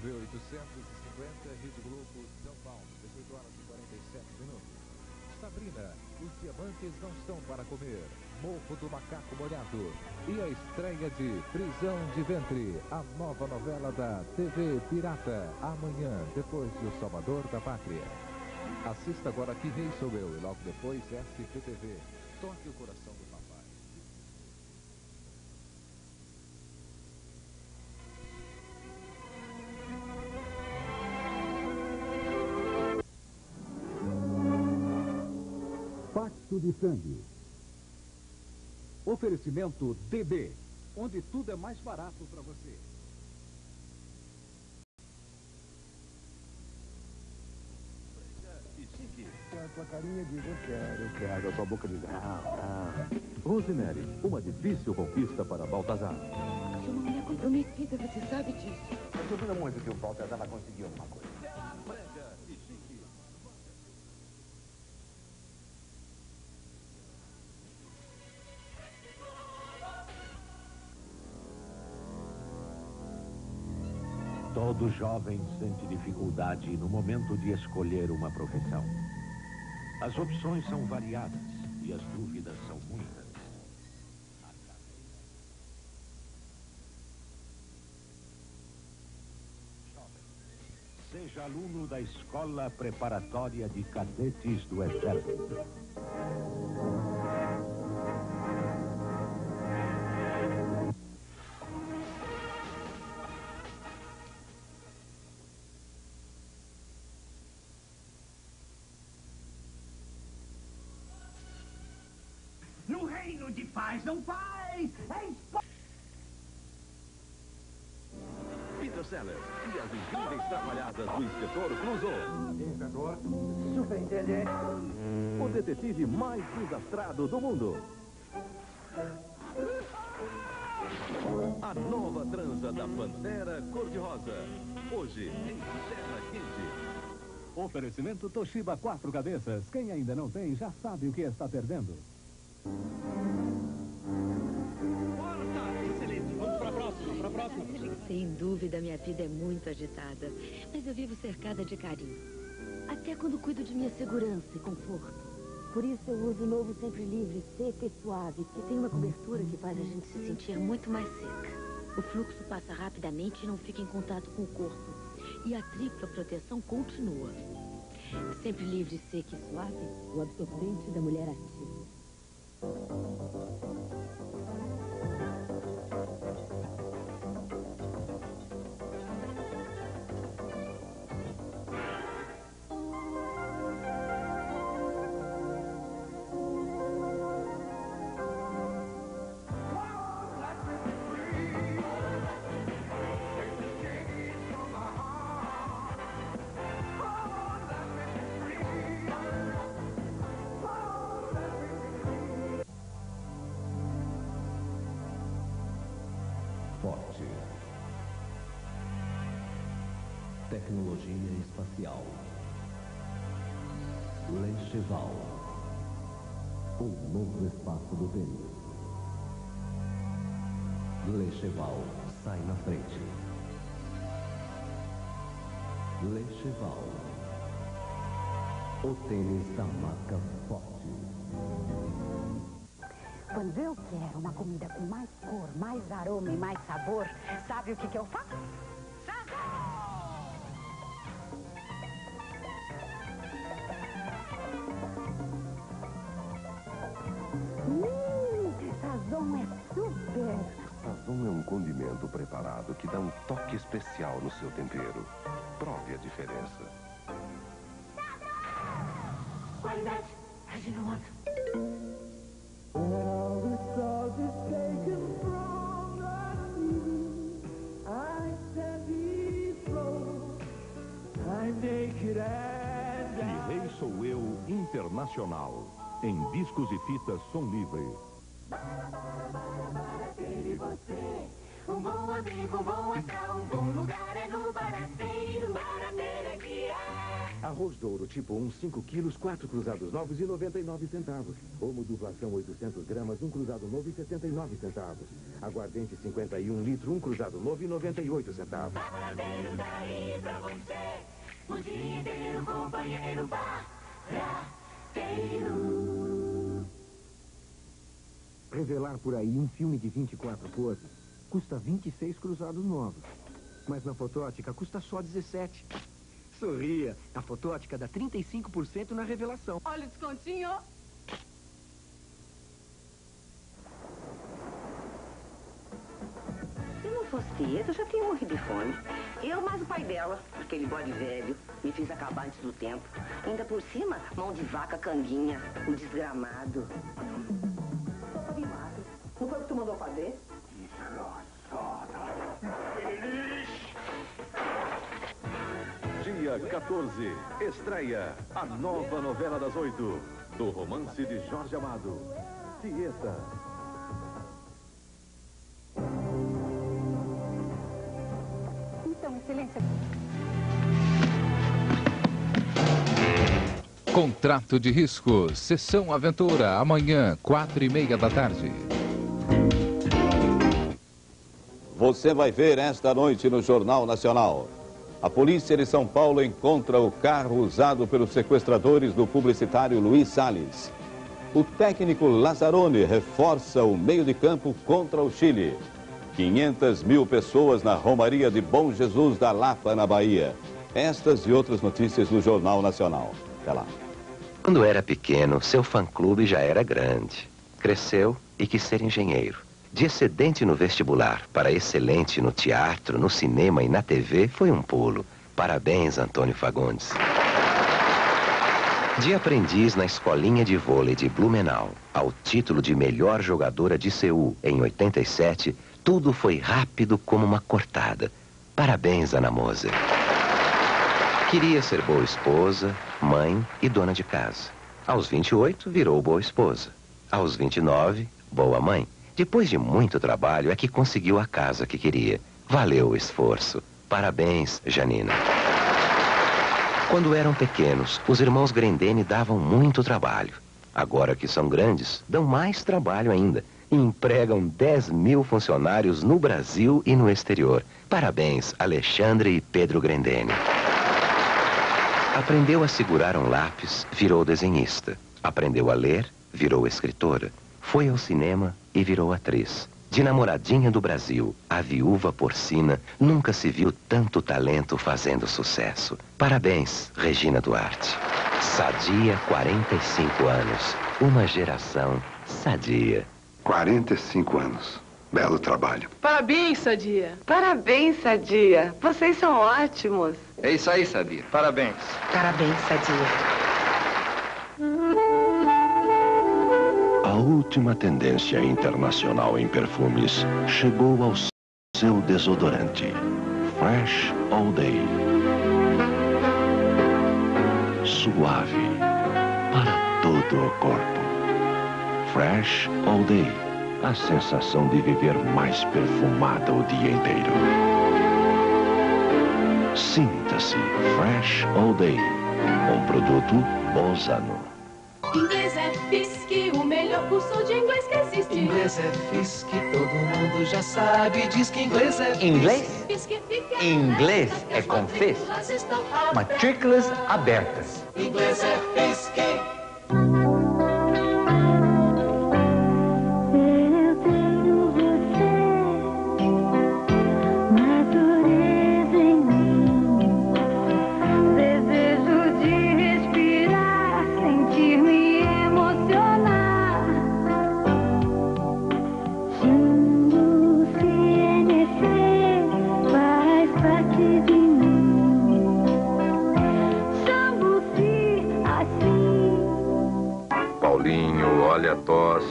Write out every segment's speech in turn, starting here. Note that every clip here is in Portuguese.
1850, Rede Globo, São Paulo, 18 horas e 47 minutos. Sabrina, os diamantes não estão para comer. Morro do Macaco Molhado. E a estreia de Prisão de Ventre, a nova novela da TV Pirata. Amanhã, depois de O Salvador da Pátria. Assista agora Que Rei Sou Eu e logo depois SPTV. Toque o coração do Pacto de sangue. Oferecimento DB, onde tudo é mais barato para você. A tua carinha diz eu quero, eu quero. A tua boca diz ah, ah. Rosemary, uma difícil conquista para Baltazar. sou uma mulher comprometida, você sabe disso. Eu duvido muito que o Baltazar vai conseguir alguma coisa. Todo jovem sente dificuldade no momento de escolher uma profissão. As opções são variadas e as dúvidas são muitas. Seja aluno da Escola Preparatória de Cadetes do Exército. Reino de paz não faz! É espo... Peter Sellers e as incríveis trabalhadas do inspetor Clouseau. Superintendente. O detetive mais desastrado do mundo. A nova transa da Pantera Cor-de-Rosa. Hoje, em Terra Quente. Oferecimento Toshiba Quatro Cabeças. Quem ainda não tem já sabe o que está perdendo. Dúvida, minha vida é muito agitada. Mas eu vivo cercada de carinho. Até quando cuido de minha segurança e conforto. Por isso eu uso o novo Sempre Livre, seco e suave, que tem uma cobertura que faz a gente se sentir muito mais seca. O fluxo passa rapidamente e não fica em contato com o corpo. E a tripla proteção continua. Sempre livre, seco e suave, o absorvente da mulher ativa. Forte. Tecnologia espacial. Lecheval. O novo espaço do Vênus. Lecheval sai na frente. Lecheval. O tênis da marca Forte. Quando eu quero uma comida com mais cor, mais aroma e mais sabor, sabe o que, que eu faço? Hum, Sazon é super. Sazon é um condimento preparado que dá um toque especial no seu tempero. Prove a diferença. Qualidade. Aginosa. E Rei Sou Eu Internacional. Em discos e fitas som livre. Um bom amigo, um bom astral, um bom lugar é no Barateiro. Barateiro é que é. Arroz Douro tipo 1, 5 quilos, 4 cruzados novos e 99 centavos. Ou modulação 800 gramas, um cruzado novo e 79 centavos. Aguardente 51 litro, um cruzado novo e 98 centavos. Parabéns daí pra você, o dia inteiro, companheiro barateiro. Revelar por aí um filme de 24 poses custa 26 cruzados novos. Mas na fotótica custa só 17. Sorria. A fotótica dá 35% na revelação. Olha o descontinho. Se não fosse Tieta, eu já tinha morrido de fome. Eu mais o pai dela, aquele bode velho, me fiz acabar antes do tempo. Ainda por cima, mão de vaca canguinha, o desgramado. Sopa de mato. Não foi o que tu mandou fazer? Dia 14, estreia a nova novela das oito, do romance de Jorge Amado. Tieta. Contrato de risco, sessão aventura, amanhã, quatro e meia da tarde. Você vai ver esta noite no Jornal Nacional. A polícia de São Paulo encontra o carro usado pelos sequestradores do publicitário Luiz Salles. O técnico Lazzaroni reforça o meio de campo contra o Chile. 500 mil pessoas na Romaria de Bom Jesus da Lapa, na Bahia. Estas e outras notícias no Jornal Nacional. Até lá. Quando era pequeno, seu fã-clube já era grande. Cresceu e quis ser engenheiro. De excedente no vestibular para excelente no teatro, no cinema e na TV foi um pulo. Parabéns, Antônio Fagundes. De aprendiz na escolinha de vôlei de Blumenau ao título de melhor jogadora de Seul em 87, tudo foi rápido como uma cortada. Parabéns, Ana Moser. Queria ser boa esposa, mãe e dona de casa. Aos 28, virou boa esposa. Aos 29, boa mãe. Depois de muito trabalho, é que conseguiu a casa que queria. Valeu o esforço. Parabéns, Janina. Quando eram pequenos, os irmãos Grendene davam muito trabalho. Agora que são grandes, dão mais trabalho ainda. E empregam 10 mil funcionários no Brasil e no exterior. Parabéns, Alexandre e Pedro Grendene. Aprendeu a segurar um lápis, virou desenhista. Aprendeu a ler, virou escritora. Foi ao cinema e virou atriz. De namoradinha do Brasil, a viúva porcina, nunca se viu tanto talento fazendo sucesso. Parabéns, Regina Duarte. Sadia, 45 anos. Uma geração sadia. 45 anos. Belo trabalho. Parabéns, Sadia. Parabéns, Sadia. Vocês são ótimos. É isso aí, Sadia. Parabéns. Parabéns, Sadia. A última tendência internacional em perfumes chegou ao seu desodorante. Fresh All Day. Suave para todo o corpo. Fresh All Day. A sensação de viver mais perfumada o dia inteiro. Sinta-se Fresh All Day. Um produto Bozano. Inglês é FISC, o melhor curso de inglês que existe. Inglês é FISC, todo mundo já sabe, diz que inglês é FISC. Inglês? FISC fica Inglês é com FISC. Matrículas abertas. Inglês é FISC.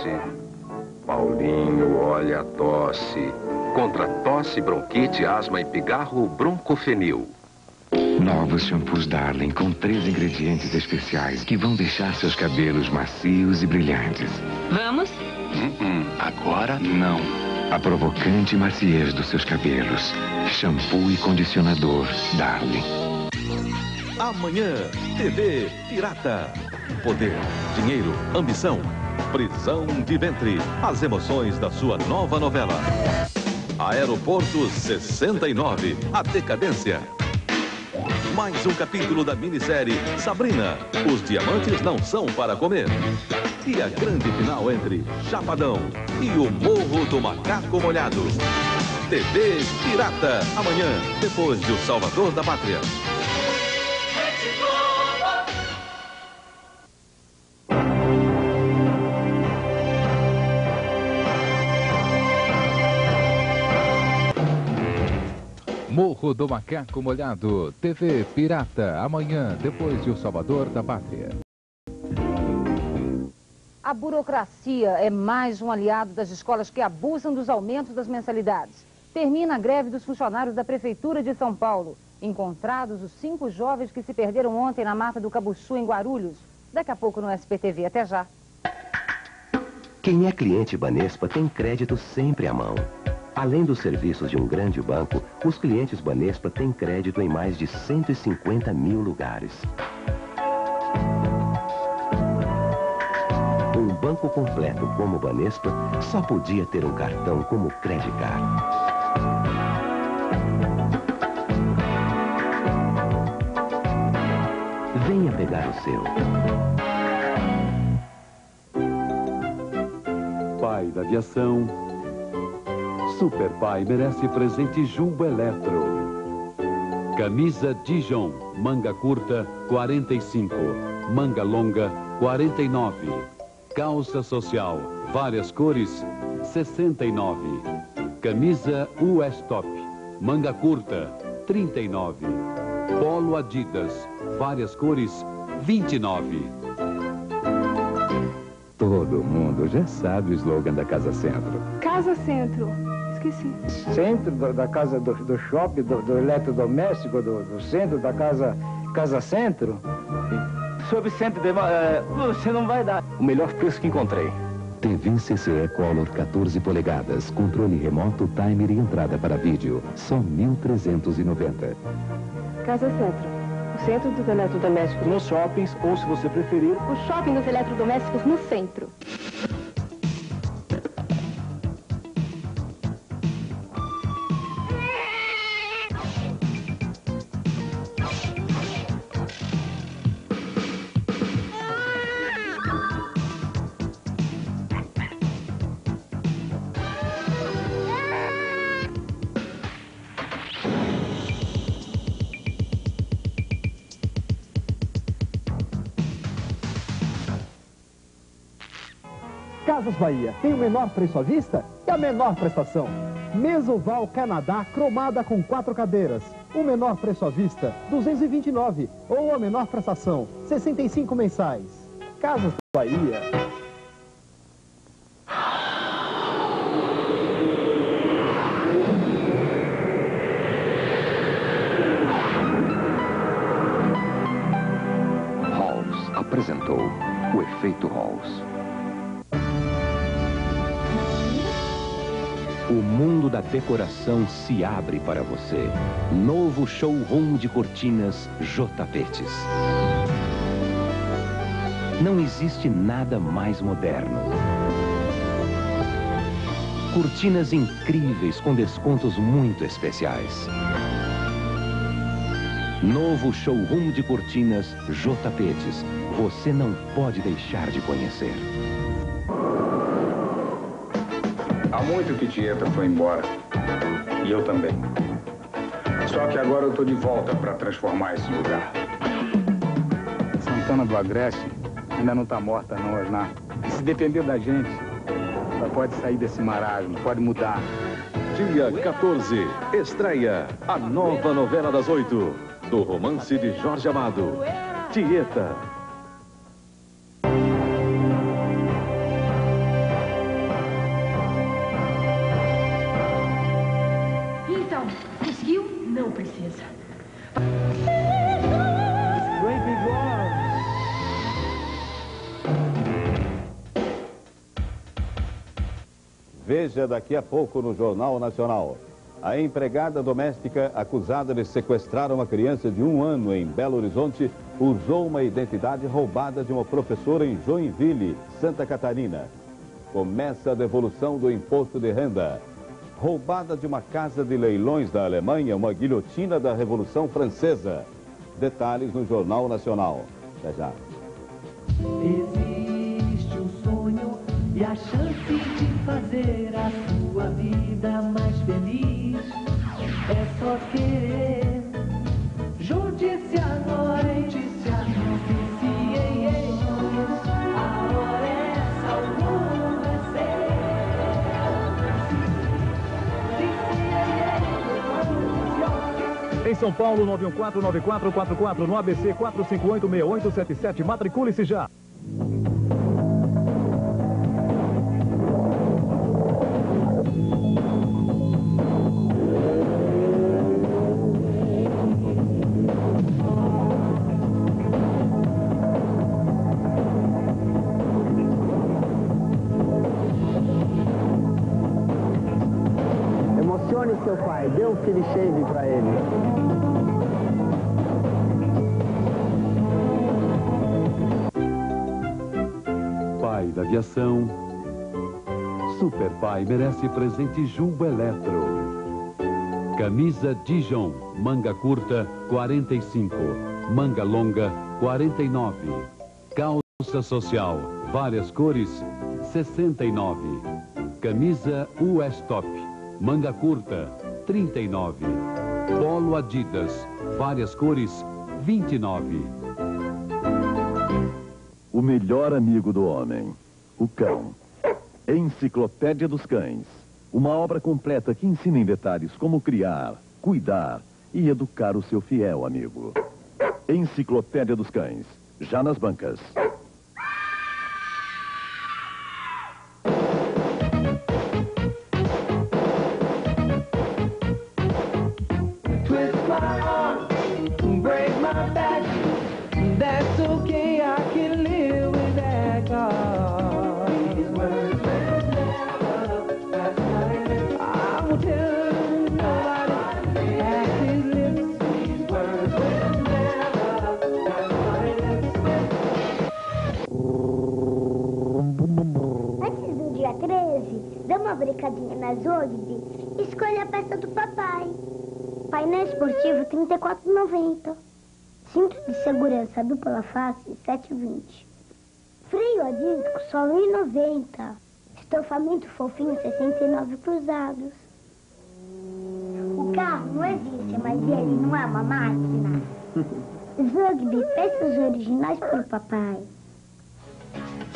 Tosse. Paulinho, olha a tosse. Contra tosse, bronquite, asma e pigarro, broncofenil. Novos shampoos Darling com três ingredientes especiais que vão deixar seus cabelos macios e brilhantes. Vamos? Hum, agora não. A provocante maciez dos seus cabelos. Shampoo e condicionador Darling. Amanhã, TV Pirata. Poder, dinheiro, ambição, prisão de ventre. As emoções da sua nova novela. Aeroporto 69, A Decadência. Mais um capítulo da minissérie Sabrina, os diamantes não são para comer. E a grande final entre Chapadão e o Morro do Macaco Molhado. TV Pirata, amanhã, depois de O Salvador da Pátria. Morro do Macaco Molhado, TV Pirata, amanhã, depois de O Salvador da Pátria. A burocracia é mais um aliado das escolas que abusam dos aumentos das mensalidades. Termina a greve dos funcionários da Prefeitura de São Paulo. Encontrados os cinco jovens que se perderam ontem na mata do Cabuçu, em Guarulhos. Daqui a pouco no SPTV. Até já. Quem é cliente Banespa tem crédito sempre à mão. Além dos serviços de um grande banco, os clientes Banespa têm crédito em mais de 150 mil lugares. Um banco completo como o Banespa só podia ter um cartão como o Credicar. Venha pegar o seu. Pai da aviação. Super Pai merece presente Jumbo Eletro. Camisa Dijon, manga curta, 45. Manga longa, 49. Calça social, várias cores, 69. Camisa US Top, manga curta, 39. Polo Adidas, várias cores, 29. Todo mundo já sabe o slogan da Casa Centro. Casa Centro. Esqueci. Centro do- da casa do, do shopping, do, do eletrodoméstico, do, do centro da casa, casa centro. Sobre centro, de, eh, você não vai dar. O melhor preço que encontrei. TV CCE Color 14 polegadas, controle remoto, timer e entrada para vídeo. Só 1.390. Casa Centro. O centro dos eletrodomésticos. Nos shoppings, ou se você preferir, O shopping dos eletrodomésticos no centro. Casas Bahia tem o menor preço à vista e a menor prestação. Mesoval Canadá cromada com quatro cadeiras. O menor preço à vista, 229. Ou a menor prestação, 65 mensais. Casas Bahia. Apresentou o efeito Halls. O mundo da decoração se abre para você. Novo showroom de cortinas J Tapetes. Não existe nada mais moderno. Cortinas incríveis com descontos muito especiais. Novo showroom de cortinas J Tapetes. Você não pode deixar de conhecer. Há muito que Tieta foi embora. E eu também. Só que agora eu tô de volta para transformar esse lugar. Santana do Agreste ainda não tá morta não, Osnar. E se depender da gente, ela pode sair desse marasmo, pode mudar. Dia 14, estreia a nova novela das oito, do romance de Jorge Amado, Tieta. Conseguiu? Não precisa. Veja daqui a pouco no Jornal Nacional. A empregada doméstica acusada de sequestrar uma criança de um ano em Belo Horizonte usou uma identidade roubada de uma professora em Joinville, Santa Catarina. Começa a devolução do imposto de renda. Roubada de uma casa de leilões da Alemanha, uma guilhotina da Revolução Francesa. Detalhes no Jornal Nacional. Até já. Existe um sonho e a chance de fazer a sua vida mais feliz. É só querer. Junte-se junte-se Em São Paulo, 914-9444, no ABC 458-6877. Matricule-se já. Super Pai merece presente Jumbo Eletro. Camisa Dijon, manga curta, 45. Manga longa, 49. Calça social, várias cores, 69. Camisa US Top, manga curta, 39. Polo Adidas, várias cores, 29. O melhor amigo do homem, o cão. Enciclopédia dos Cães. Uma obra completa que ensina em detalhes como criar, cuidar e educar o seu fiel amigo. Enciclopédia dos Cães. Já nas bancas. Uma brincadinha na Zogby escolha a peça do papai. Painel esportivo 34,90. Cinto de segurança dupla face 7,20. Freio a disco só 1,90. Estofamento fofinho 69 cruzados. O carro não existe, mas ele não é uma máquina. Zogby, peças originais para o papai.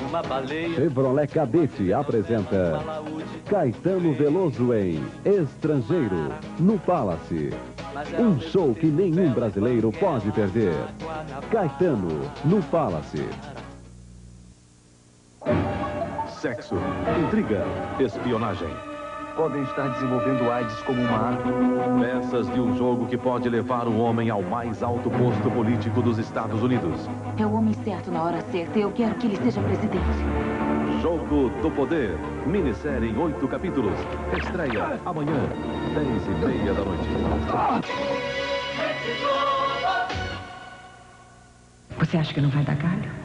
Uma baleia. Chevrolet Cadete apresenta Caetano Veloso em Estrangeiro, no Palace. Um show que nenhum brasileiro pode perder. Caetano, no Palace. Sexo, intriga, espionagem. Podem estar desenvolvendo AIDS como uma arma. Peças de um jogo que pode levar um homem ao mais alto posto político dos Estados Unidos. É o homem certo na hora certa e eu quero que ele seja presidente. Jogo do Poder. Minissérie em oito capítulos. Estreia amanhã, dez e meia da noite. Você acha que não vai dar galho?